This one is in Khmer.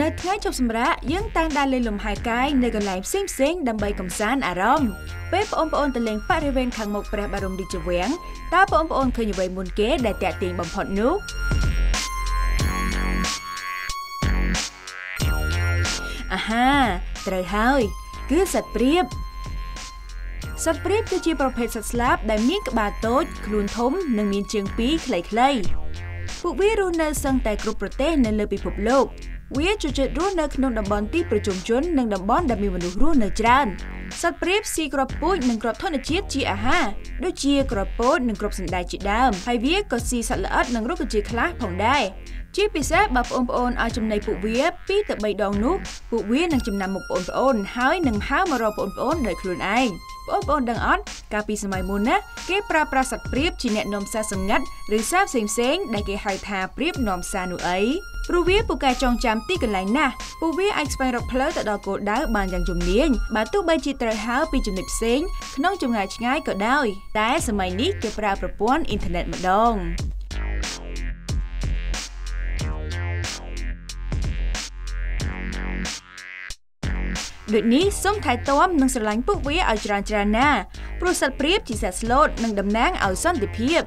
នៅថ្ងៃជប់សម្រាកយើងតែងដើរលេងលំហែកាយនៅកន្លែងផ្សេងផ្សេងដើម្បីកំសាន្តអារម្មណ៍ពេលបងប្អូនទៅលេងបរិវេណខាងមុខព្រះបរមរាជវាំងតើបងប្អូនឃើញអ្វីមុនគេដែលតាក់ទាញបំផុតនោះអាហាត្រូវហើយ គឺសត្វព្រាប សត្វព្រាបគឺជាប្រភេទសត្វស្លាបដែលមានក្បាលតូចខ្លួនធំនិងមានជើងពីរខ្លីៗពួកវារស់នៅសឹងតែគ្រប់ប្រទេសនៅលើពិភពលោក វាចូលចិត្តរស់នៅក្នុងតំបន់ទីប្រជុំជននិងតំបន់ដែលមានមនុស្សរស់នៅច្រើនសត្វព្រាបស៊ីគ្រាប់ពូជនិងគ្រាប់ធម្មជាតិជាអាហារដូចជាគ្រាប់ពោតនិងគ្រាប់សណ្តែកជាដើមហើយវាក៏ស៊ីសត្វល្អិតនិងរុក្ខជាតិខ្លះផងដែរជាពិសេសបើបងប្អូនឲ្យចំណីពួកវា2ទៅ3ដងនោះពួកវានឹងចំណាំមុខបងប្អូនហើយនឹងហៅមករកបងប្អូនដោយខ្លួនឯង បងប្អូនដឹងអត់កាលពីសម័យមុនណាគេប្រើប្រាស់សត្វព្រាបជាអ្នកនាំសារសម្ងាត់ឬសារផ្សេងផ្សេងដែលគេហៅថាព្រាបនាំសារនោះអីព្រោះវាពូកែចងចាំទីកន្លែងណាស់ពួកវាអាចស្វែងរកផ្លូវទៅដល់គោលដៅបានយ៉ាងជំនាញបើទោះបីជាត្រូវហើរពីចំណុចផ្សេងក្នុងចម្ងាយឆ្ងាយក៏ដោយតែសម័យនេះគេប្រើប្រព័ន្ធអ៊ីនធឺណិតម្ដង ដូចនេះសូមថែទាំនិងស្រឡាញ់ពួកវាឲ្យច្រើនច្រើនណាព្រោះសត្វព្រាបជាសត្វស្លូតនិងតំណាងឲ្យសន្តិភាព។